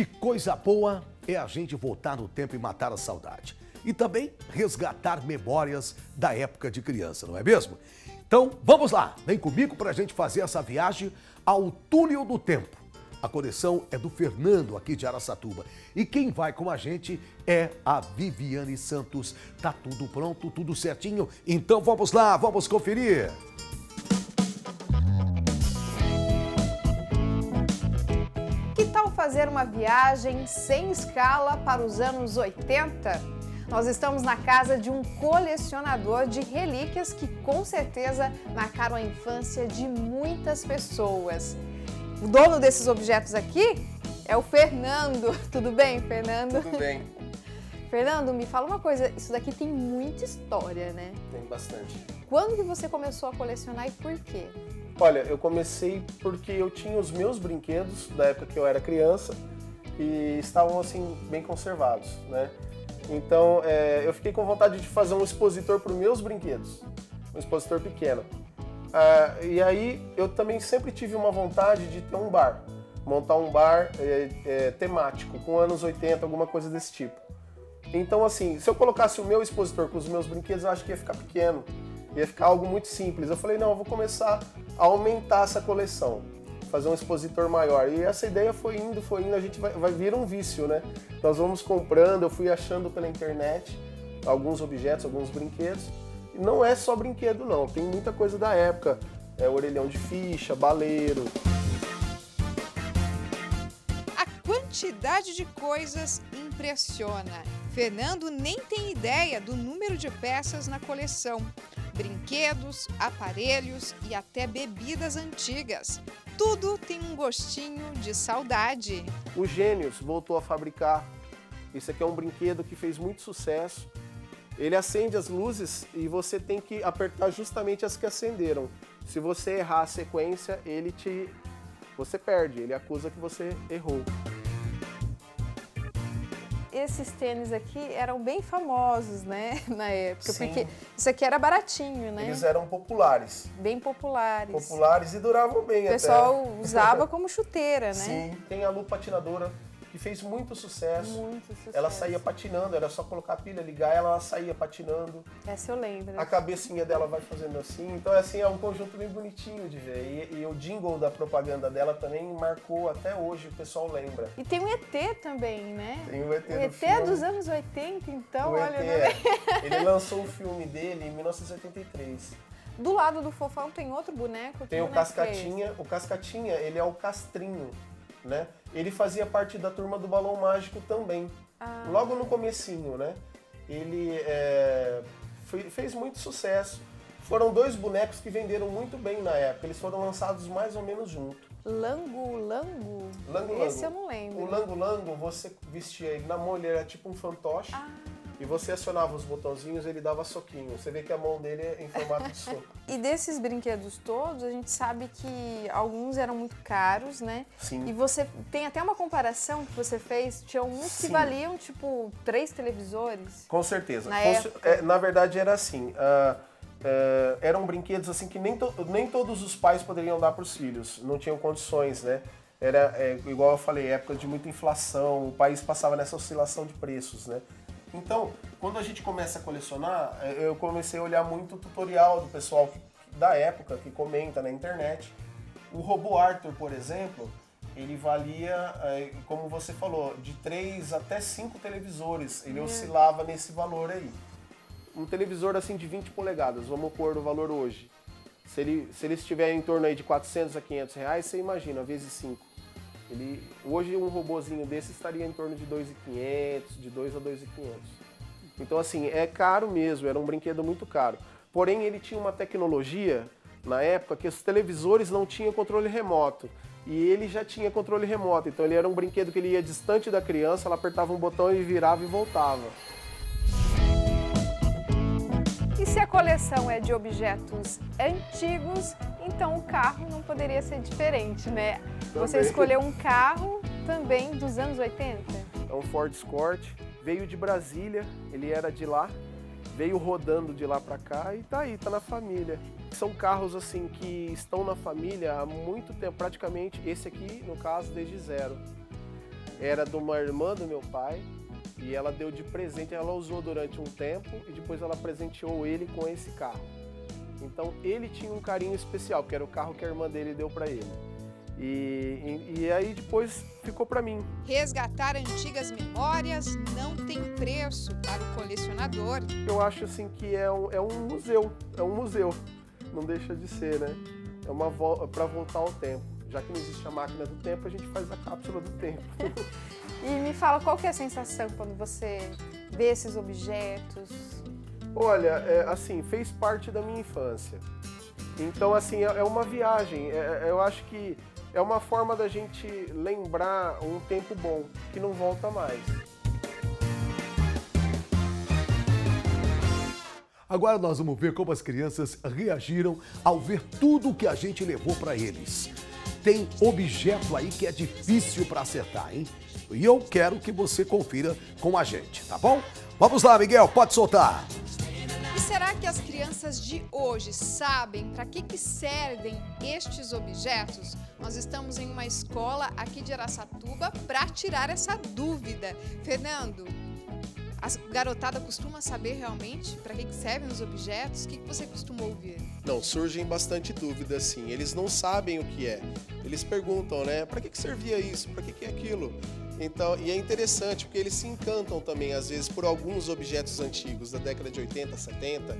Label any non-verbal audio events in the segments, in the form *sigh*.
que coisa boa é a gente voltar no tempo e matar a saudade. E também resgatar memórias da época de criança, não é mesmo? Então, vamos lá, vem comigo para a gente fazer essa viagem ao túnel do tempo. A coleção é do Fernando, aqui de Araçatuba. E quem vai com a gente é a Viviane Santos. Tá tudo pronto, tudo certinho? Então vamos lá, vamos conferir. Fazer uma viagem sem escala para os anos 80? Nós estamos na casa de um colecionador de relíquias que com certeza marcaram a infância de muitas pessoas. O dono desses objetos aqui é o Fernando. *laughs* Tudo bem, Fernando? Tudo bem. Fernando, me fala uma coisa, isso daqui tem muita história, né? Tem bastante. Quando que você começou a colecionar e por quê? Olha, eu comecei porque eu tinha os meus brinquedos da época que eu era criança e estavam assim bem conservados, né? Então é, eu fiquei com vontade de fazer um expositor para os meus brinquedos, um expositor pequeno. Ah, e aí eu também sempre tive uma vontade de ter um bar, montar um bar é, é, temático, com anos 80, alguma coisa desse tipo. Então assim, se eu colocasse o meu expositor com os meus brinquedos, eu acho que ia ficar pequeno, ia ficar algo muito simples. Eu falei, não, eu vou começar aumentar essa coleção, fazer um expositor maior. E essa ideia foi indo, foi indo, a gente vai, vai um vício, né? Nós vamos comprando, eu fui achando pela internet alguns objetos, alguns brinquedos. E não é só brinquedo, não, tem muita coisa da época. É orelhão de ficha, baleiro. A quantidade de coisas impressiona. Fernando nem tem ideia do número de peças na coleção. Brinquedos, aparelhos e até bebidas antigas. Tudo tem um gostinho de saudade. O Gênios voltou a fabricar. Isso aqui é um brinquedo que fez muito sucesso. Ele acende as luzes e você tem que apertar justamente as que acenderam. Se você errar a sequência, ele te você perde, ele acusa que você errou. Esses tênis aqui eram bem famosos, né, *laughs* na época, Sim. porque isso aqui era baratinho, né? Eles eram populares. Bem populares. Populares e duravam bem O até. pessoal usava *laughs* como chuteira, né? Sim, tem a Lu patinadora que fez muito sucesso. Muito sucesso. Ela saía patinando, era só colocar a pilha, ligar ela, ela saía patinando. Essa eu lembro. A cabecinha dela vai fazendo assim. Então, assim, é um conjunto bem bonitinho de ver. E, e o jingle da propaganda dela também marcou até hoje, o pessoal lembra. E tem o ET também, né? Tem o ET O ET filme. é dos anos 80, então, O olha, né? é. *laughs* Ele lançou o filme dele em 1983. Do lado do fofão tem outro boneco. Tem o é? Cascatinha. O Cascatinha, ele é o castrinho, né? Ele fazia parte da turma do Balão Mágico também. Ah. Logo no comecinho, né? Ele é, foi- fez muito sucesso. Foram dois bonecos que venderam muito bem na época. Eles foram lançados mais ou menos junto. Lango, Lango? Lango Esse Lango. eu não lembro. O Lango Lango, você vestia ele na mão, ele era tipo um fantoche. Ah. E você acionava os botãozinhos, ele dava soquinho. Você vê que a mão dele é em formato de soco. *laughs* E desses brinquedos todos, a gente sabe que alguns eram muito caros, né? Sim. E você tem até uma comparação que você fez, tinha uns que valiam tipo três televisores. Com certeza. Na época. é, na verdade era assim. ah, é, eram brinquedos assim que nem, to- nem todos os pais poderiam dar para os filhos. Não tinham condições, né? Era é, igual eu falei, época de muita inflação. O país passava nessa oscilação de preços, né? Então, quando a gente começa a colecionar, é, eu comecei a olhar muito o tutorial do pessoal da época que comenta na internet. O robô Arthur, por exemplo, ele valia, eh, como você falou, de 3 até 5 televisores. Ele oscilava nesse valor aí. Um televisor assim de 20 polegadas, vamos pôr o valor hoje. Se ele, se ele estiver em torno aí de 400 a 500 reais, você imagina, vezes 5. Ele, hoje um robozinho desse estaria em torno de 2.500, de 2 a 2.500. Então assim, é caro mesmo, era um brinquedo muito caro. Porém, ele tinha uma tecnologia na época que os televisores não tinham controle remoto. E ele já tinha controle remoto, então ele era um brinquedo que ele ia distante da criança, ela apertava um botão e virava e voltava. Se a coleção é de objetos antigos, então o carro não poderia ser diferente, né? Você Também. escolheu um carro também dos anos 80? É um Ford Escort, veio de Brasília, ele era de lá, veio rodando de lá para cá e tá aí, tá na família. São carros assim que estão na família há muito tempo, praticamente esse aqui, no caso, desde zero. era de uma irmã do meu pai e ela deu de presente, ela usou durante um tempo e depois ela presenteou ele com esse carro. Então ele tinha um carinho especial, que era o carro que a irmã dele deu para ele. E, e, e, aí depois ficou para mim. Resgatar antigas memórias não tem preço para o colecionador. Eu acho assim que é um, é um museu, é um museu, não deixa de ser, né? É uma para voltar ao tempo. Já que não existe a máquina do tempo, a gente faz a cápsula do tempo. *laughs* e me fala qual que é a sensação quando você vê esses objetos? Olha, é, assim, fez parte da minha infância. Então, assim, é, é uma viagem. É, é, eu acho que é uma forma da gente lembrar um tempo bom, que não volta mais. Agora nós vamos ver como as crianças reagiram ao ver tudo que a gente levou para eles. Tem objeto aí que é difícil para acertar, hein? E eu quero que você confira com a gente, tá bom? Vamos lá, Miguel, pode soltar. E será que as crianças de hoje sabem para que, que servem estes objetos? Nós estamos em uma escola aqui de Araçatuba para tirar essa dúvida. Fernando, a garotada costuma saber realmente para que, que servem os objetos? O que, você costuma ouvir? Não, surgem bastante dúvidas, sim. Eles não sabem o que é. Eles perguntam, né? Para que, que servia isso? Para que, que é aquilo? Então, e é interessante porque eles se encantam também, às vezes, por alguns objetos antigos da década de 80, 70.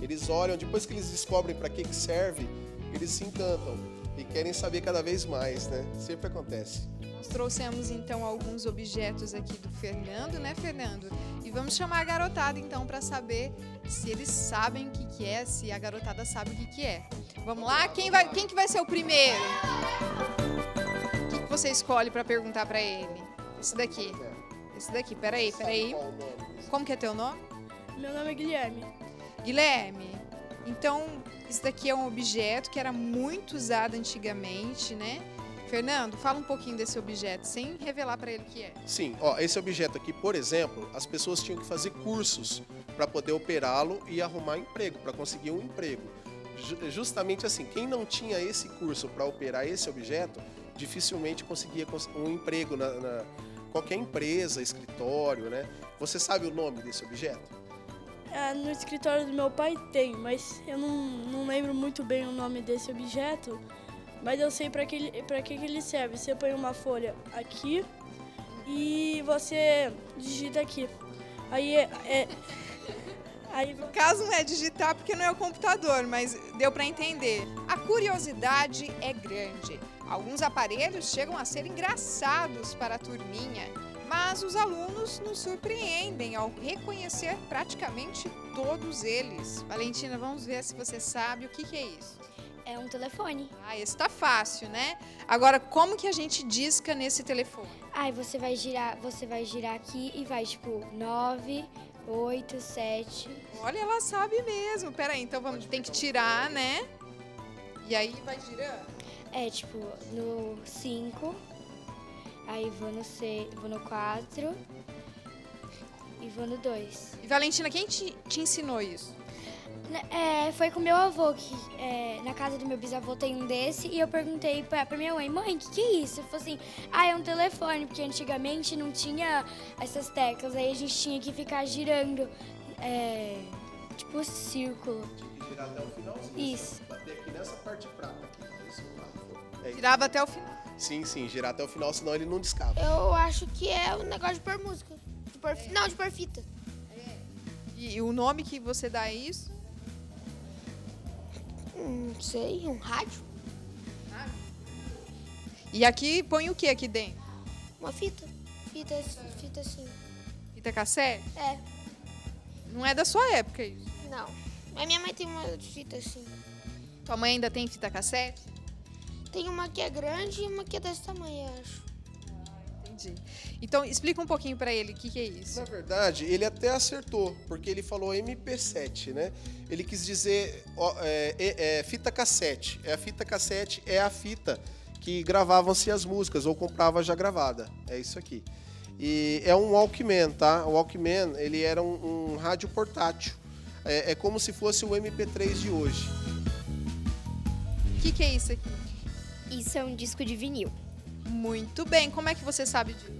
Eles olham, depois que eles descobrem para que, que serve, eles se encantam e querem saber cada vez mais, né? Sempre acontece. Nós trouxemos então alguns objetos aqui do Fernando, né, Fernando? E vamos chamar a garotada então para saber se eles sabem o que, que é, se a garotada sabe o que, que é. Vamos lá? Quem, vai, quem que vai ser o primeiro? O que, que você escolhe para perguntar para ele? Esse daqui. Esse daqui, peraí, peraí. Como que é teu nome? Meu nome é Guilherme. Guilherme, então esse daqui é um objeto que era muito usado antigamente, né? Fernando, fala um pouquinho desse objeto, sem revelar para ele que é. Sim, ó, esse objeto aqui, por exemplo, as pessoas tinham que fazer cursos para poder operá-lo e arrumar emprego, para conseguir um emprego. Justamente assim, quem não tinha esse curso para operar esse objeto, dificilmente conseguia um emprego na, na qualquer empresa, escritório, né? Você sabe o nome desse objeto? É, no escritório do meu pai tem, mas eu não, não lembro muito bem o nome desse objeto. Mas eu sei para que, pra que, que ele serve. Você põe uma folha aqui e você digita aqui. Aí é, é Aí, no caso não é digitar porque não é o computador, mas deu para entender. A curiosidade é grande. Alguns aparelhos chegam a ser engraçados para a turminha, mas os alunos nos surpreendem ao reconhecer praticamente todos eles. Valentina, vamos ver se você sabe o que, que é isso. É um telefone. Ah, esse tá fácil, né? Agora, como que a gente disca nesse telefone? Ai, você vai girar, você vai girar aqui e vai tipo 9, 8, 7. Olha, ela sabe mesmo. Pera aí, então vamos, tem que tirar, né? E aí vai girando. É, tipo, no 5, aí vou no 6, vou no 4 e vou no 2. E Valentina, quem te, te ensinou isso? É, foi com meu avô, que é, na casa do meu bisavô tem um desse, e eu perguntei pra, pra minha mãe, mãe, o que, que é isso? Ele falou assim, ah, é um telefone, porque antigamente não tinha essas teclas, aí a gente tinha que ficar girando, é, tipo círculo. Tinha que girar até o finalzinho. Isso. Bater aqui nessa parte prata é, Girava até o final. Sim, sim, girar até o final, senão ele não descava. Eu acho que é um negócio de pôr música. De pôr, é. Não, de pôr fita. É. E, e o nome que você dá a isso? Não sei, um rádio. E aqui põe o que aqui dentro? Uma fita. Fita, fita assim. Fita cassete? É. Não é da sua época isso? Não. Mas minha mãe tem uma fita assim. Tua mãe ainda tem fita cassete? Tem uma que é grande e uma que é desse tamanho, eu acho. entendi. Então, explica um pouquinho para ele o que, que, é isso. Na verdade, ele até acertou, porque ele falou MP7, né? Ele quis dizer ó, é, é, é, fita cassete. É a fita cassete é a fita que gravavam-se as músicas ou comprava já gravada. É isso aqui. E é um Walkman, tá? O Walkman, ele era um, um rádio portátil. É, é como se fosse o MP3 de hoje. O que, que é isso aqui? Isso é um disco de vinil. Muito bem. Como é que você sabe disso?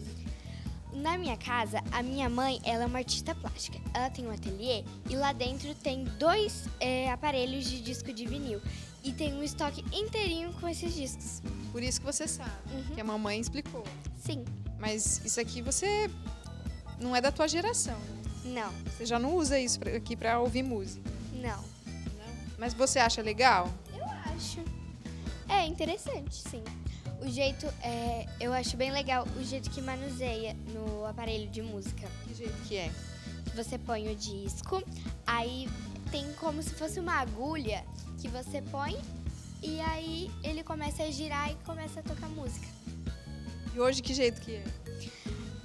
Na minha casa, a minha mãe ela é uma artista plástica. Ela tem um ateliê e lá dentro tem dois é, aparelhos de disco de vinil. E tem um estoque inteirinho com esses discos. Por isso que você sabe, Uhum. que a mamãe explicou. Sim. Mas isso aqui você não é da tua geração. Não. Você já não usa isso aqui pra ouvir música. Não. Mas você acha legal? Eu acho. É interessante, sim. O jeito, é, eu acho bem legal o jeito que manuseia no aparelho de música. Que jeito que é? Você põe o disco, aí tem como se fosse uma agulha que você põe e aí ele começa a girar e começa a tocar música. E hoje que jeito que é?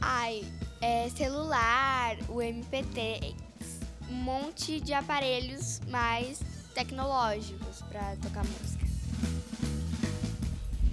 Ai, é celular, o MPT, um monte de aparelhos mais tecnológicos para tocar música.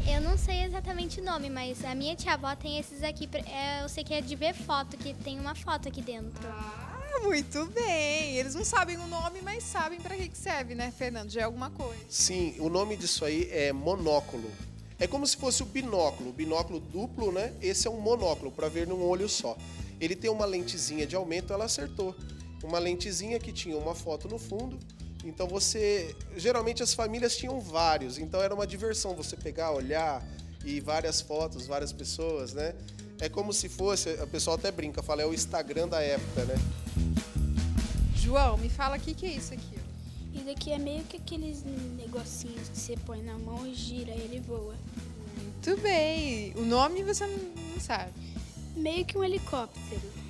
Eu não sei exatamente o nome, mas a minha tia-avó tem esses aqui. é, eu sei que é de ver foto, que tem uma foto aqui dentro. Ah, muito bem. Eles não sabem o nome, mas sabem pra que que serve, né, Fernando? Já é alguma coisa. Sim, o nome disso aí é monóculo. É como se fosse o binóculo, o binóculo duplo, né? Esse é um monóculo para ver num olho só. Ele tem uma lentezinha de aumento, ela acertou. Uma lentezinha que tinha uma foto no fundo. Então você, geralmente as famílias tinham vários, então era uma diversão você pegar, olhar e várias fotos, várias pessoas, né? É como se fosse, o pessoal até brinca, fala é o Instagram da época, né? João, me fala o que, que é isso aqui. Isso daqui é meio que aqueles negocinhos que você põe na mão e gira e ele voa. Muito bem. O nome você não sabe. Meio que um helicóptero.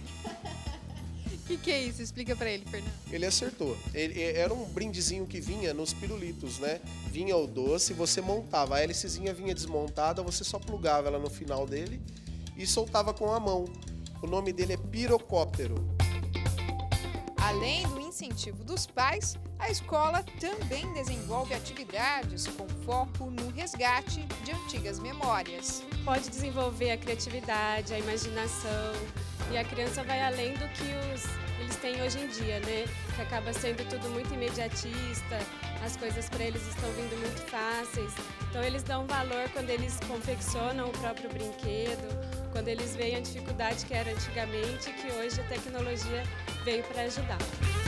O que, que é isso? Explica pra ele, Fernando. Ele acertou. Ele, era um brindezinho que vinha nos pirulitos, né? Vinha o doce, você montava. A hélicezinha vinha desmontada, você só plugava ela no final dele e soltava com a mão. O nome dele é pirocóptero. Além do incentivo dos pais, a escola também desenvolve atividades com foco no resgate de antigas memórias. pode desenvolver a criatividade, a imaginação e a criança vai além do que os, eles têm hoje em dia, né? Que acaba sendo tudo muito imediatista, as coisas para eles estão vindo muito fáceis. Então eles dão valor quando eles confeccionam o próprio brinquedo, quando eles veem a dificuldade que era antigamente, que hoje a tecnologia veio para ajudar.